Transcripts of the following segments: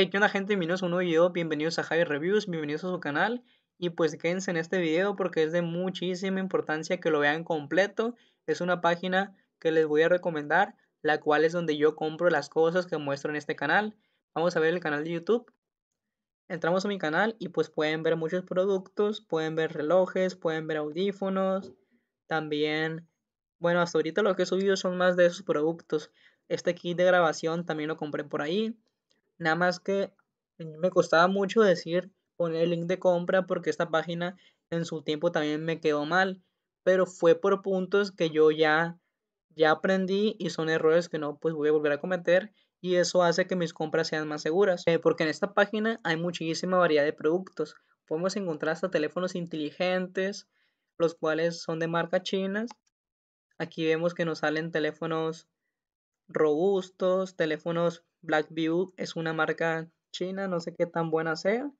Hey, ¿qué onda gente? Bienvenidos a un nuevo video, bienvenidos a Javi Reviews, bienvenidos a su canal y pues quédense en este video porque es de muchísima importancia que lo vean completo. Es una página que les voy a recomendar, la cual es donde yo compro las cosas que muestro en este canal. Vamos a ver el canal de YouTube. Entramos a mi canal y pues pueden ver muchos productos, pueden ver relojes, pueden ver audífonos, también, bueno, hasta ahorita lo que he subido son más de esos productos. Este kit de grabación también lo compré por ahí Nada más que me costaba mucho decir poner el link de compra porque esta página en su tiempo también me quedó mal. Pero fue por puntos que yo ya, ya aprendí y son errores que no pues voy a volver a cometer y eso hace que mis compras sean más seguras. Eh, porque en esta página hay muchísima variedad de productos. Podemos encontrar hasta teléfonos inteligentes, los cuales son de marca chinas. Aquí vemos que nos salen teléfonos robustos, teléfonos Blackview es una marca china, no sé qué tan buena sea.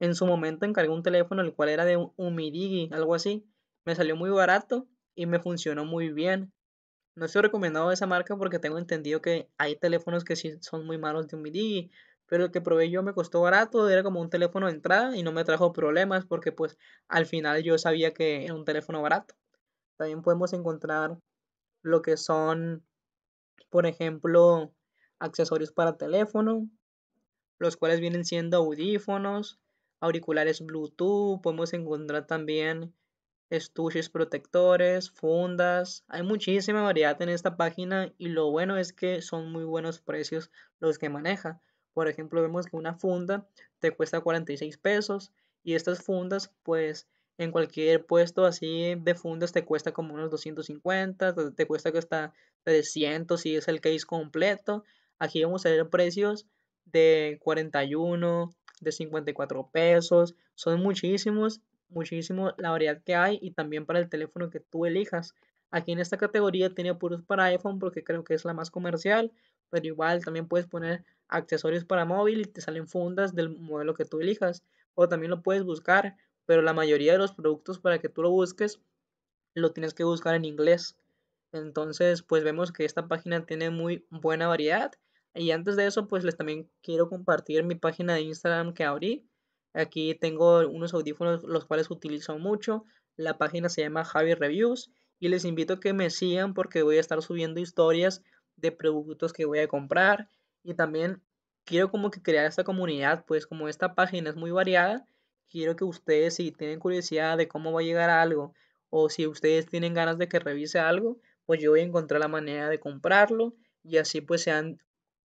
En su momento encargué un teléfono el cual era de Umidigi, algo así. Me salió muy barato y me funcionó muy bien. No estoy recomendado esa marca porque tengo entendido que hay teléfonos que sí son muy malos de Umidigi, pero el que probé yo me costó barato, era como un teléfono de entrada y no me trajo problemas porque pues al final yo sabía que era un teléfono barato. También podemos encontrar lo que son por ejemplo, accesorios para teléfono, los cuales vienen siendo audífonos, auriculares Bluetooth, podemos encontrar también estuches protectores, fundas, hay muchísima variedad en esta página y lo bueno es que son muy buenos precios los que maneja. Por ejemplo, vemos que una funda te cuesta 46 pesos y estas fundas pues en cualquier puesto así de fundas te cuesta como unos 250, te cuesta que hasta 300 si es el case completo. Aquí vamos a ver precios de 41, de 54 pesos. Son muchísimos, muchísimo la variedad que hay y también para el teléfono que tú elijas. Aquí en esta categoría tiene puros para iPhone porque creo que es la más comercial, pero igual también puedes poner accesorios para móvil y te salen fundas del modelo que tú elijas. O también lo puedes buscar pero la mayoría de los productos para que tú lo busques lo tienes que buscar en inglés. Entonces, pues vemos que esta página tiene muy buena variedad. Y antes de eso, pues les también quiero compartir mi página de Instagram que abrí. Aquí tengo unos audífonos los cuales utilizo mucho. La página se llama Javi Reviews y les invito a que me sigan porque voy a estar subiendo historias de productos que voy a comprar y también quiero como que crear esta comunidad, pues como esta página es muy variada, quiero que ustedes, si tienen curiosidad de cómo va a llegar algo, o si ustedes tienen ganas de que revise algo, pues yo voy a encontrar la manera de comprarlo y así pues se dan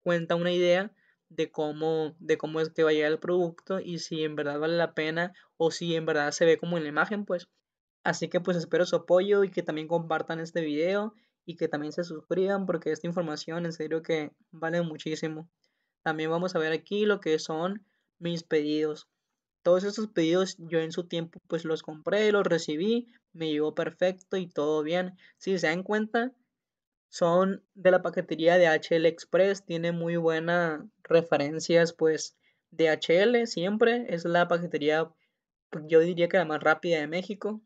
cuenta una idea de cómo, de cómo es que va a llegar el producto y si en verdad vale la pena o si en verdad se ve como en la imagen, pues. Así que pues espero su apoyo y que también compartan este video y que también se suscriban porque esta información en serio que vale muchísimo. También vamos a ver aquí lo que son mis pedidos. Todos estos pedidos yo en su tiempo pues los compré, los recibí, me llegó perfecto y todo bien. Si se dan cuenta, son de la paquetería de HL Express, tiene muy buenas referencias pues de HL siempre, es la paquetería pues, yo diría que la más rápida de México.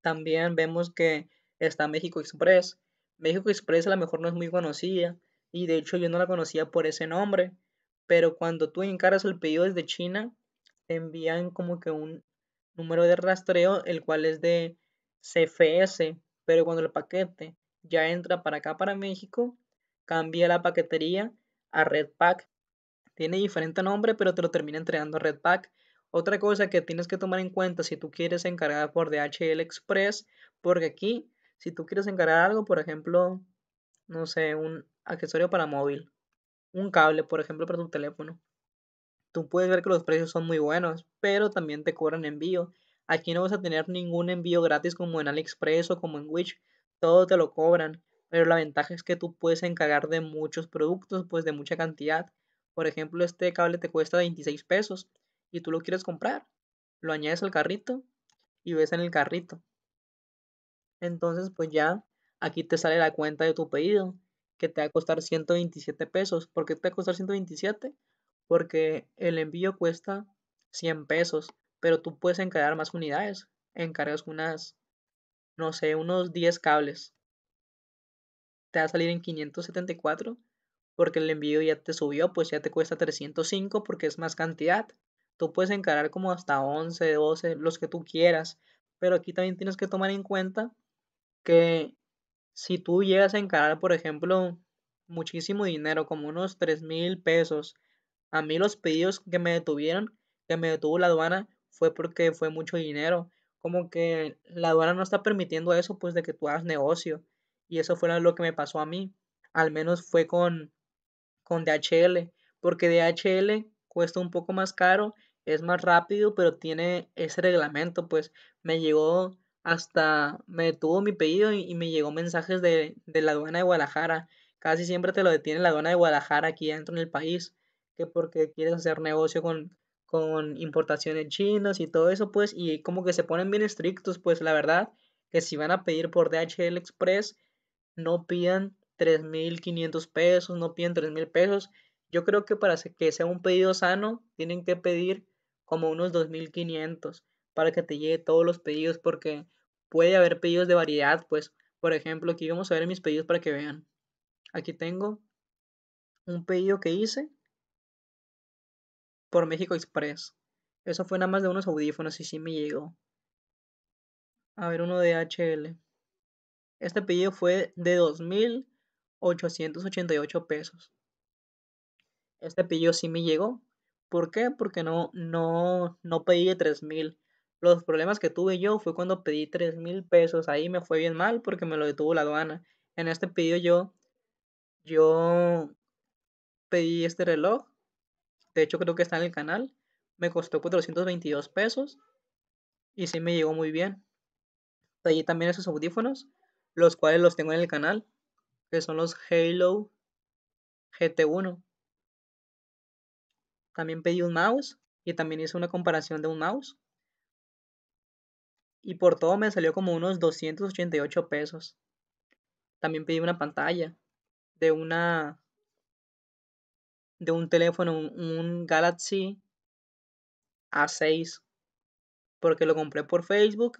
También vemos que está México Express. México Express a lo mejor no es muy conocida y de hecho yo no la conocía por ese nombre, pero cuando tú encaras el pedido desde China, envían como que un número de rastreo, el cual es de CFS, pero cuando el paquete ya entra para acá, para México, cambia la paquetería a Redpack. Tiene diferente nombre, pero te lo termina entregando a Redpack. Otra cosa que tienes que tomar en cuenta si tú quieres encargar por DHL Express, porque aquí, si tú quieres encargar algo, por ejemplo, no sé, un accesorio para móvil, un cable, por ejemplo, para tu teléfono, tú puedes ver que los precios son muy buenos, pero también te cobran envío. Aquí no vas a tener ningún envío gratis como en AliExpress o como en Wish, todo te lo cobran, pero la ventaja es que tú puedes encargar de muchos productos, pues de mucha cantidad. Por ejemplo, este cable te cuesta 26 pesos y tú lo quieres comprar, lo añades al carrito y ves en el carrito. Entonces, pues ya aquí te sale la cuenta de tu pedido, que te va a costar 127 pesos. ¿Por qué te va a costar 127? Porque el envío cuesta 100 pesos, pero tú puedes encargar más unidades. Encargas unas, no sé, unos 10 cables. Te va a salir en 574 porque el envío ya te subió, pues ya te cuesta 305 porque es más cantidad. Tú puedes encarar como hasta 11, 12, los que tú quieras, pero aquí también tienes que tomar en cuenta que si tú llegas a encarar, por ejemplo, muchísimo dinero, como unos 3 mil pesos, a mí los pedidos que me detuvieron, que me detuvo la aduana, fue porque fue mucho dinero. Como que la aduana no está permitiendo eso, pues de que tú hagas negocio. Y eso fue lo que me pasó a mí. Al menos fue con, con DHL, porque DHL cuesta un poco más caro, es más rápido, pero tiene ese reglamento, pues me llegó hasta, me detuvo mi pedido y, me llegó mensajes de, de la aduana de Guadalajara. Casi siempre te lo detiene la aduana de Guadalajara aquí dentro en el país, que porque quieres hacer negocio con, con importaciones chinas y todo eso, pues, y como que se ponen bien estrictos, pues la verdad, que si van a pedir por DHL Express, no pidan 3.500 pesos, no pidan 3.000 pesos. Yo creo que para que sea un pedido sano, tienen que pedir como unos 2.500 para que te llegue todos los pedidos, porque puede haber pedidos de variedad, pues, por ejemplo, aquí vamos a ver mis pedidos para que vean. Aquí tengo un pedido que hice por México Express. Eso fue nada más de unos audífonos y sí me llegó. A ver, uno de HL. Este pedido fue de 2.888 pesos. Este pedido sí me llegó. ¿Por qué? Porque no, no, no pedí de 3.000. Los problemas que tuve yo fue cuando pedí 3.000 pesos. Ahí me fue bien mal porque me lo detuvo la aduana. En este pedido yo, yo pedí este reloj. De hecho creo que está en el canal. Me costó 422 pesos. Y sí me llegó muy bien. Pedí también esos audífonos los cuales los tengo en el canal, que son los Halo GT1. También pedí un mouse y también hice una comparación de un mouse. Y por todo me salió como unos 288 pesos. También pedí una pantalla de una de un teléfono, un, Galaxy A6, porque lo compré por Facebook,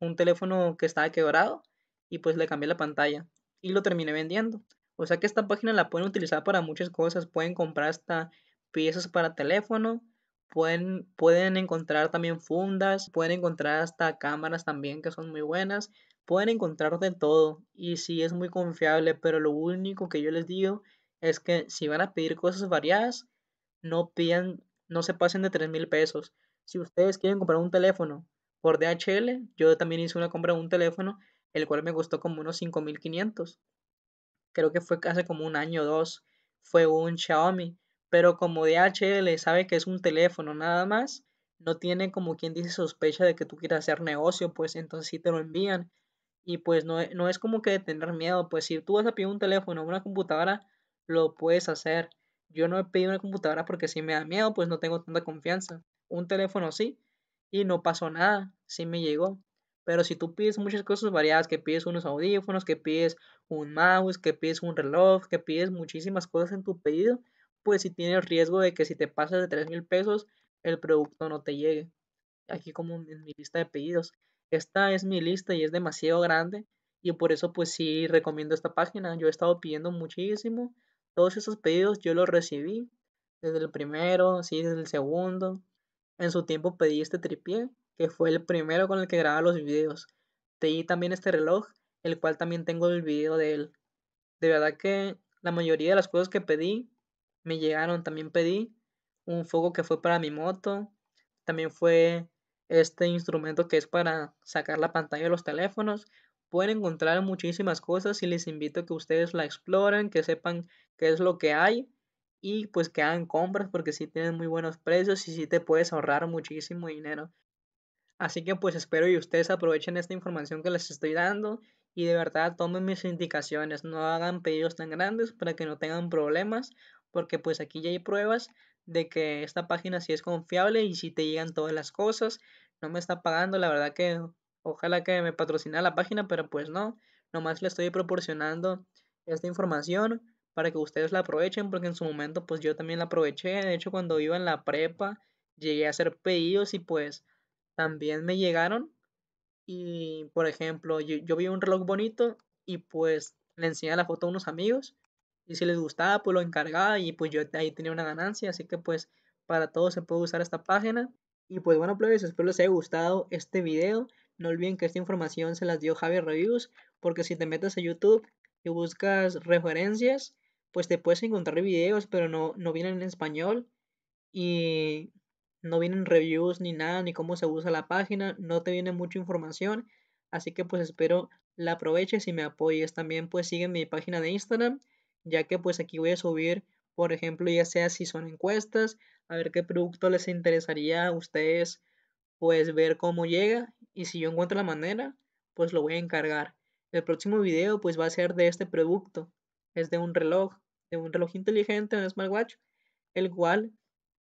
un teléfono que estaba quebrado y pues le cambié la pantalla y lo terminé vendiendo. O sea que esta página la pueden utilizar para muchas cosas, pueden comprar hasta piezas para teléfono, pueden, pueden encontrar también fundas, pueden encontrar hasta cámaras también que son muy buenas, pueden encontrar de todo y sí es muy confiable, pero lo único que yo les digo es que si van a pedir cosas variadas, no pidan, no se pasen de 3 mil pesos. Si ustedes quieren comprar un teléfono por DHL, yo también hice una compra de un teléfono el cual me costó como unos 5500. Creo que fue hace como un año o dos. Fue un Xiaomi. Pero como DHL sabe que es un teléfono nada más, no tiene como quien dice sospecha de que tú quieras hacer negocio, pues entonces sí te lo envían. Y pues no, no es como que tener miedo, pues si tú vas a pedir un teléfono o una computadora, lo puedes hacer. Yo no he pedido una computadora porque si me da miedo, pues no tengo tanta confianza. Un teléfono sí, y no pasó nada, sí me llegó. Pero si tú pides muchas cosas variadas, que pides unos audífonos, que pides un mouse, que pides un reloj, que pides muchísimas cosas en tu pedido, pues si tienes riesgo de que si te pasas de 3 mil pesos, el producto no te llegue. Aquí como en mi lista de pedidos. Esta es mi lista y es demasiado grande y por eso pues sí recomiendo esta página. Yo he estado pidiendo muchísimo. Todos esos pedidos yo los recibí desde el primero, sí, desde el segundo. En su tiempo pedí este tripié que fue el primero con el que grababa los videos. Pedí también este reloj, el cual también tengo el video de él. De verdad que la mayoría de las cosas que pedí me llegaron. También pedí un foco que fue para mi moto. También fue este instrumento que es para sacar la pantalla de los teléfonos. Pueden encontrar muchísimas cosas y les invito a que ustedes la exploren, que sepan qué es lo que hay y pues que hagan compras porque si tienen muy buenos precios y si te puedes ahorrar muchísimo dinero. Así que pues espero y ustedes aprovechen esta información que les estoy dando y de verdad tomen mis indicaciones, no hagan pedidos tan grandes para que no tengan problemas, porque pues aquí ya hay pruebas de que esta página sí es confiable y si te llegan todas las cosas, no me está pagando, la verdad que ojalá que me patrocine la página, pero pues no, nomás le estoy proporcionando esta información para que ustedes la aprovechen, porque en su momento pues yo también la aproveché, de hecho cuando iba en la prepa llegué a hacer pedidos y pues también me llegaron y, por ejemplo, yo, vi un reloj bonito y pues le enseñé la foto a unos amigos Y si les gustaba, pues lo encargaba y pues yo ahí tenía una ganancia. Así que pues para todo se puede usar esta página. Y pues bueno, plebes, espero les haya gustado este video. No olviden que esta información se las dio Javier Reviews, porque si te metes a YouTube y buscas referencias, pues te puedes encontrar videos, pero no, no vienen en español y no vienen reviews ni nada, ni cómo se usa la página, no te viene mucha información, así que pues espero la aproveches y me apoyes. También pues sigue mi página de Instagram, ya que pues aquí voy a subir, por ejemplo, ya sea si son encuestas, a ver qué producto les interesaría a ustedes pues ver cómo llega y si yo encuentro la manera, pues lo voy a encargar. El próximo video pues va a ser de este producto, es de un reloj, de un reloj inteligente, un smartwatch, el cual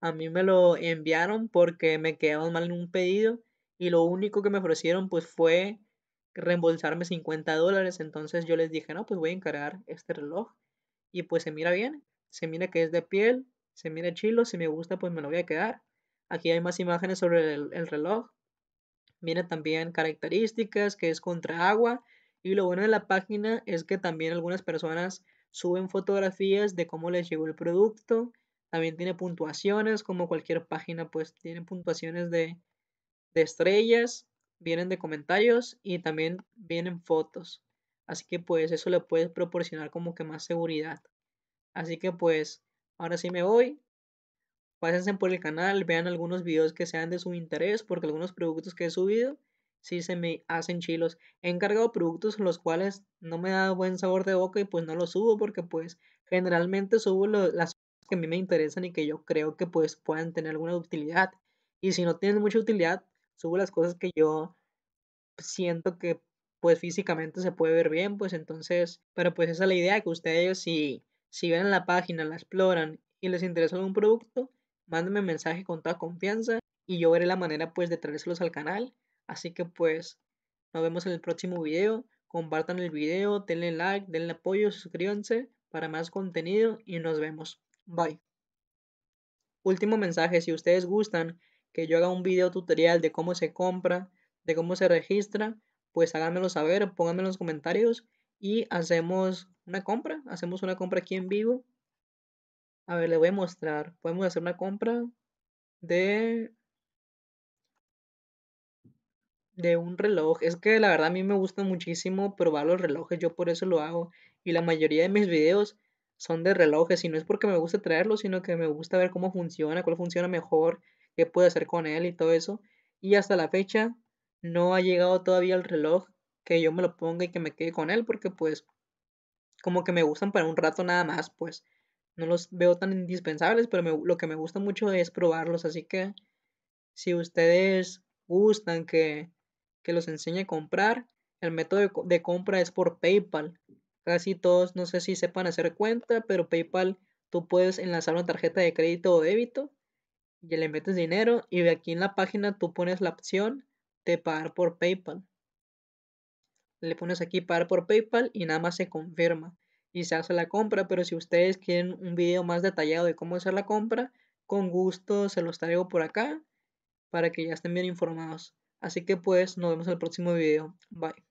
a mí me lo enviaron porque me quedaba mal en un pedido y lo único que me ofrecieron pues fue reembolsarme 50 dólares. Entonces yo les dije, no, pues voy a encargar este reloj. Y pues se mira bien, se mira que es de piel, se mira chilo, si me gusta pues me lo voy a quedar. Aquí hay más imágenes sobre el, el reloj. Viene también características, que es contra agua. Y lo bueno de la página es que también algunas personas suben fotografías de cómo les llegó el producto también tiene puntuaciones, como cualquier página, pues tiene puntuaciones de, estrellas, vienen de comentarios y también vienen fotos. Así que pues eso le puede proporcionar como que más seguridad. Así que pues ahora sí me voy. Pásense por el canal, vean algunos videos que sean de su interés, porque algunos productos que he subido sí se me hacen chilos. He encargado productos los cuales no me da buen sabor de boca y pues no los subo porque pues generalmente subo las que a mí me interesan y que yo creo que pues puedan tener alguna utilidad. Y si no tienen mucha utilidad, subo las cosas que yo siento que pues físicamente se puede ver bien, pues entonces, pero pues esa es la idea, que ustedes si, si ven la página, la exploran y les interesa algún producto, mándenme mensaje con toda confianza y yo veré la manera pues de traérselos al canal. Así que pues nos vemos en el próximo video. Compartan el video, denle like, denle apoyo, suscríbanse para más contenido y nos vemos. Bye. Último mensaje, si ustedes gustan que yo haga un video tutorial de cómo se compra, de cómo se registra, pues háganmelo saber, pónganme en los comentarios y hacemos una compra, hacemos una compra aquí en vivo. A ver, le voy a mostrar. Podemos hacer una compra de de un reloj. Es que la verdad a mí me gusta muchísimo probar los relojes, yo por eso lo hago. Y la mayoría de mis videos son de relojes y no es porque me guste traerlo, sino que me gusta ver cómo funciona, cuál funciona mejor, qué puedo hacer con él y todo eso. Y hasta la fecha no ha llegado todavía el reloj que yo me lo ponga y que me quede con él porque pues como que me gustan para un rato nada más, pues no los veo tan indispensables, pero lo que me gusta mucho es probarlos, así que si ustedes gustan que, que los enseñe a comprar, el método de compra es por PayPal. Casi todos, no sé si sepan hacer cuenta, pero PayPal tú puedes enlazar una tarjeta de crédito o débito y le metes dinero y de aquí en la página tú pones la opción de pagar por PayPal. Le pones aquí pagar por PayPal y nada más se confirma y se hace la compra, pero si ustedes quieren un video más detallado de cómo hacer la compra, con gusto se los traigo por acá para que ya estén bien informados. Así que pues nos vemos en el próximo video. Bye.